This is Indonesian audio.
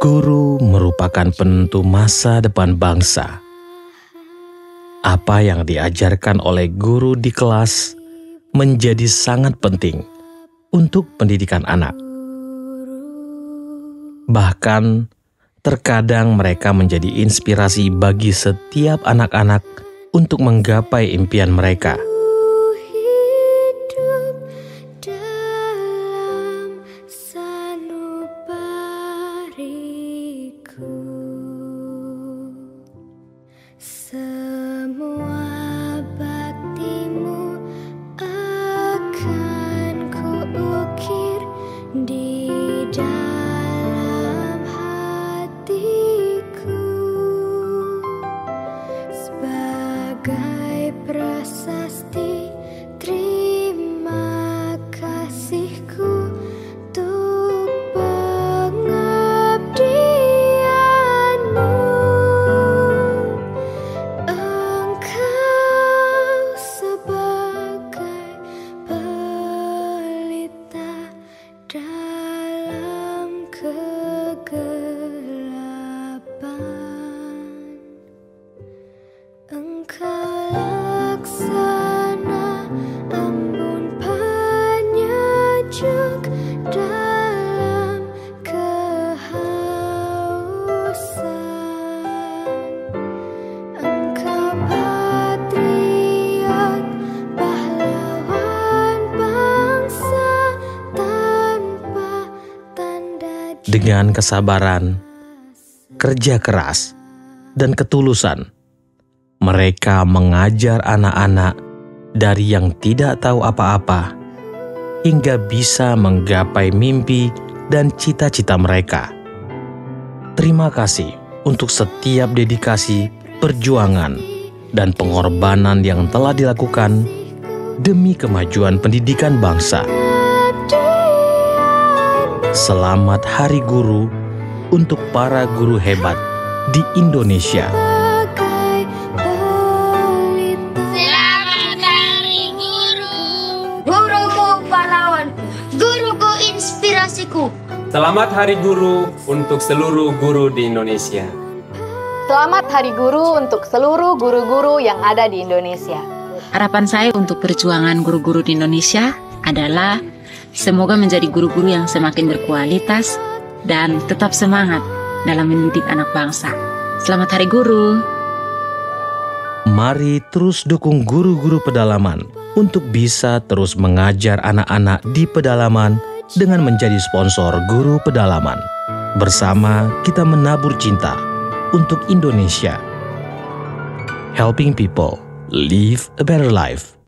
Guru merupakan penentu masa depan bangsa. Apa yang diajarkan oleh guru di kelas menjadi sangat penting untuk pendidikan anak. Bahkan, terkadang mereka menjadi inspirasi bagi setiap anak-anak untuk menggapai impian mereka. 色。Dengan kesabaran, kerja keras, dan ketulusan. Mereka mengajar anak-anak dari yang tidak tahu apa-apa hingga bisa menggapai mimpi dan cita-cita mereka. Terima kasih untuk setiap dedikasi, perjuangan, dan pengorbanan yang telah dilakukan demi kemajuan pendidikan bangsa. Selamat Hari Guru untuk para guru hebat di Indonesia. Selamat Hari Guru. Guruku pahlawan, guruku inspirasiku. Selamat Hari Guru untuk seluruh guru di Indonesia. Selamat Hari Guru untuk seluruh guru-guru yang ada di Indonesia. Harapan saya untuk perjuangan guru-guru di Indonesia adalah Semoga menjadi guru-guru yang semakin berkualitas dan tetap semangat dalam mendidik anak bangsa. Selamat Hari Guru. Mari terus dukung guru-guru pedalaman untuk bisa terus mengajar anak-anak di pedalaman dengan menjadi sponsor guru pedalaman. Bersama kita menabur cinta untuk Indonesia. Helping people live a better life.